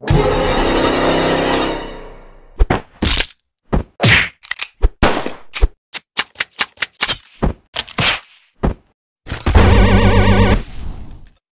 you